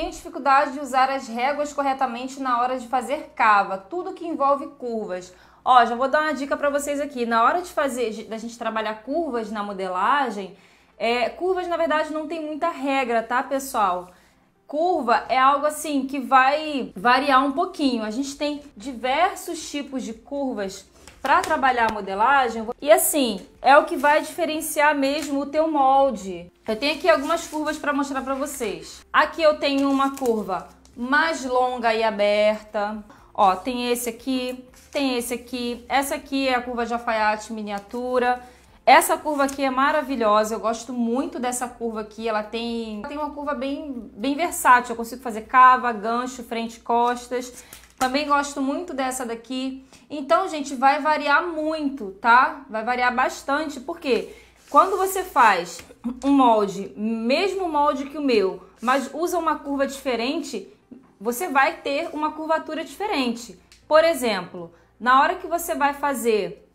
tenho dificuldade de usar as réguas corretamente na hora de fazer cava, tudo que envolve curvas. Ó, já vou dar uma dica para vocês aqui. Na hora de fazer, da gente trabalhar curvas na modelagem, é, curvas na verdade não tem muita regra, tá, pessoal? Curva é algo assim que vai variar um pouquinho. A gente tem diversos tipos de curvas para trabalhar a modelagem. E assim, é o que vai diferenciar mesmo o teu molde. Eu tenho aqui algumas curvas para mostrar para vocês. Aqui eu tenho uma curva mais longa e aberta. Ó, tem esse aqui, tem esse aqui. Essa aqui é a curva de alfaiate miniatura. Essa curva aqui é maravilhosa, eu gosto muito dessa curva aqui, ela tem, tem uma curva bem, bem versátil, eu consigo fazer cava, gancho, frente, costas. Também gosto muito dessa daqui. Então, gente, vai variar muito, tá? Vai variar bastante, porque quando você faz um molde, mesmo molde que o meu, mas usa uma curva diferente, você vai ter uma curvatura diferente. Por exemplo, na hora que você vai fazer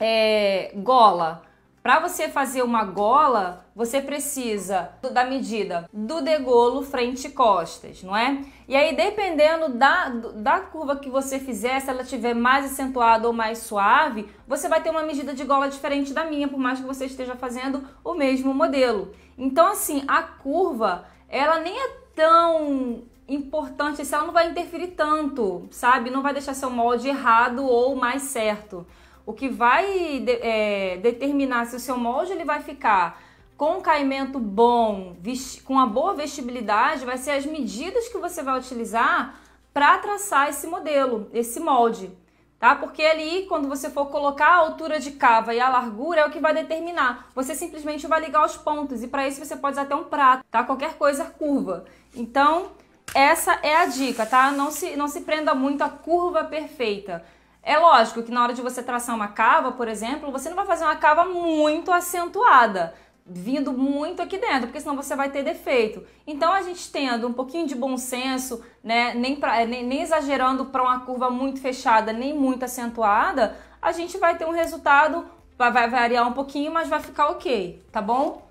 é, gola, para você fazer uma gola, você precisa da medida do degolo frente e costas, não é? E aí, dependendo da, da curva que você fizer, se ela tiver mais acentuada ou mais suave, você vai ter uma medida de gola diferente da minha, por mais que você esteja fazendo o mesmo modelo. Então, assim, a curva, ela nem é tão importante, se ela não vai interferir tanto, sabe? Não vai deixar seu molde errado ou mais certo. O que vai é, determinar se o seu molde ele vai ficar com um caimento bom, com uma boa vestibilidade, vai ser as medidas que você vai utilizar para traçar esse modelo, esse molde, tá? Porque ali, quando você for colocar a altura de cava e a largura, é o que vai determinar. Você simplesmente vai ligar os pontos e para isso você pode usar até um prato, tá? Qualquer coisa curva. Então, essa é a dica, tá? Não se, não se prenda muito à curva perfeita. É lógico que na hora de você traçar uma cava, por exemplo, você não vai fazer uma cava muito acentuada, vindo muito aqui dentro, porque senão você vai ter defeito. Então a gente tendo um pouquinho de bom senso, né, nem, pra, nem, nem exagerando para uma curva muito fechada, nem muito acentuada, a gente vai ter um resultado, vai variar um pouquinho, mas vai ficar ok, tá bom?